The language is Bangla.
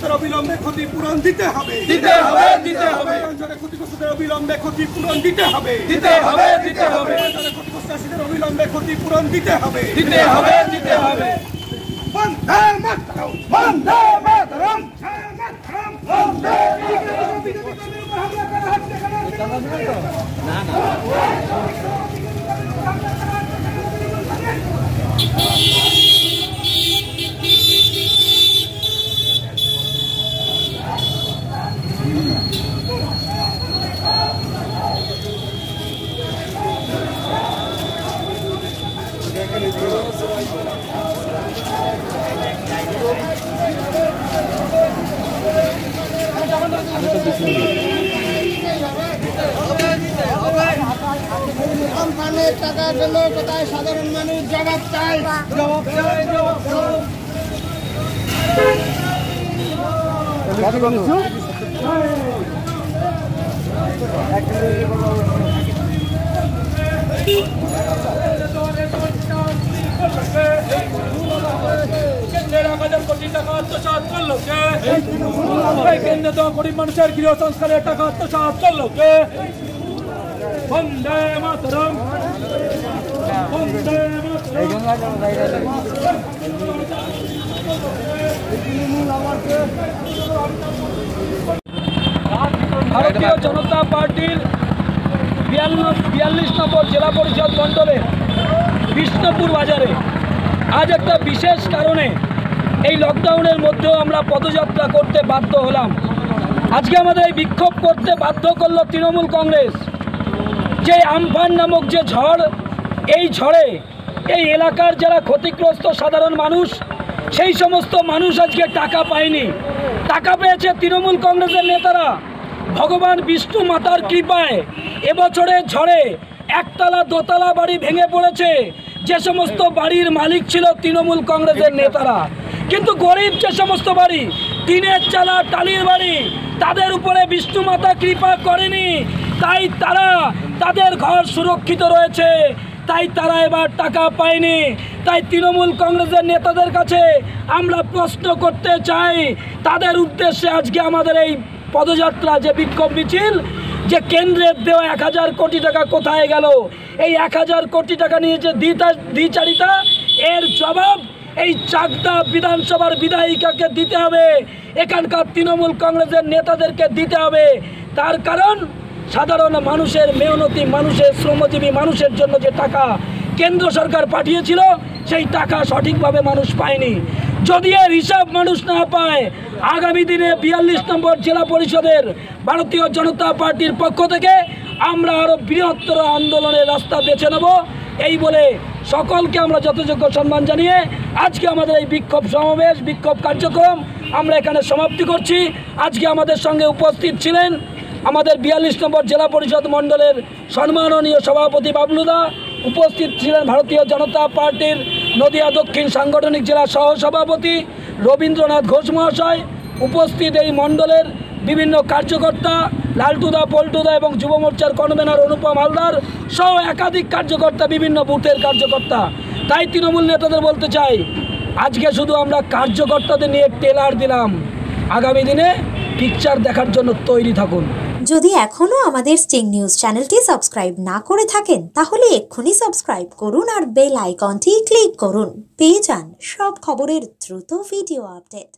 ক্ষতিগ্রস্তদের অবিলম্বে ক্ষতিপূরণ দিতে হবে। দিতে হবে দিতে হবে। অঞ্চলে ক্ষতিগ্রস্তদের অবিলম্বে ক্ষতিপূরণ দিতে হবে। দিতে হবে দিতে হবে। অঞ্চলে ক্ষতিগ্রস্ত চাষীদের অবিলম্বে ক্ষতিপূরণ দিতে হবে। দিতে হবে দিতে হবে। বন্দে মাতরম বন্দে মাতরম মাতরম। বন্দে কোম্পানির টাকার জন্য কোথায় সাধারণ মানুষ জবাব চায় জবাব চাই জবাব চাই কেন্দ্রের এক হাজার কোটি টাকা আত্মসাৎ করল কে কেন্দ্র তো গরিব মানুষের গৃহ সংস্কারের টাকা আত্মসাৎ করল কে বন্দে মাতরম। ভারতীয় জনতা পার্টির বিয়াল্লিশ নম্বর জেলা পরিষদ মণ্ডলের বিষ্ণুপুর বাজারে আজ একটা বিশেষ কারণে এই লকডাউনের মধ্যেও আমরা পদযাত্রা করতে বাধ্য হলাম। আজকে আমাদের এই বিক্ষোভ করতে বাধ্য করল তৃণমূল কংগ্রেস। যে আমফান নামক যে ঝড়, এই ঝড়ে এই এলাকার যারা ক্ষতিগ্রস্ত সাধারণ মানুষ, সেই সমস্ত মানুষ আজকে টাকা পায়নি। টাকা পেয়েছে তৃণমূল কংগ্রেসের নেতারা। ভগবান বিষ্ণু মাতার কৃপায় এবছরে ঝড়ে একতলা, দোতলা বাড়ি ভেঙে পড়েছে। যে সমস্ত বাড়ির মালিক ছিল তৃণমূল কংগ্রেসের নেতারা। কিন্তু গরিব যে সমস্ত বাড়ি, টিনের চালা, টালির বাড়ি, তাদের উপরে বিষ্ণু মাতা কৃপা করেনি। তাই তারা তাদের ঘর সুরক্ষিত রয়েছে। তাই তারা এবার টাকা পায়নি। তাই তৃণমূল কংগ্রেসের নেতাদের কাছে আমরা প্রশ্ন করতে চাই, তাদের উদ্দেশ্যে আজকে আমাদের এই পদযাত্রা যে বিক্ষোভ মিছিল, যে কেন্দ্রের দেওয়া এক হাজার কোটি টাকা কোথায় গেল? এই এক হাজার কোটি টাকা নিয়ে যে দ্বিতা দ্বিচারিতা, এর জবাব এই চাকদা বিধানসভার বিধায়িকাকে দিতে হবে। এখানকার তৃণমূল কংগ্রেসের নেতাদেরকে দিতে হবে। তার কারণ, সাধারণ মানুষের মেহনতি মানুষের, শ্রমজীবী মানুষের জন্য যে টাকা কেন্দ্র সরকার পাঠিয়েছিল, সেই টাকা সঠিকভাবে মানুষ পায়নি। যদি এর হিসাব মানুষ না পায়, আগামী দিনে বিয়াল্লিশ নম্বর জেলা পরিষদের ভারতীয় জনতা পার্টির পক্ষ থেকে আমরা আরও বৃহত্তর আন্দোলনের রাস্তা বেছে নেব। এই বলে সকলকে আমরা যথাযোগ্য সম্মান জানিয়ে আজকে আমাদের এই বিক্ষোভ সমাবেশ, বিক্ষোভ কার্যক্রম আমরা এখানে সমাপ্তি করছি। আজকে আমাদের সঙ্গে উপস্থিত ছিলেন আমাদের বিয়াল্লিশ নম্বর জেলা পরিষদ মণ্ডলের সম্মাননীয় সভাপতি বাবলুদা উপস্থিত ছিলেন ভারতীয় জনতা পার্টির নদিয়া দক্ষিণ সাংগঠনিক জেলা সহসভাপতি রবীন্দ্রনাথ ঘোষ মহাশয়, উপস্থিত এই মণ্ডলের বিভিন্ন কার্যকর্তা লালটুদা, পল্টুদা এবং যুব মোর্চার কনভেনার অনুপম হালদার সহ একাধিক কার্যকর্তা, বিভিন্ন বুথের কার্যকর্তা। তাই তৃণমূল নেতাদের বলতে চাই, আজকে শুধু আমরা কার্যকর্তাদের নিয়ে টেলার দিলাম। আগামী দিনে পিকচার দেখার জন্য তৈরি থাকুন। যদি এখনও আমাদের স্টিং নিউজ চ্যানেলটি সাবস্ক্রাইব না করে থাকেন, তাহলে এক্ষুনি সাবস্ক্রাইব করুন আর বেল আইকনটি ক্লিক করুন। পেয়ে যান সব খবরের দ্রুত ভিডিও আপডেট।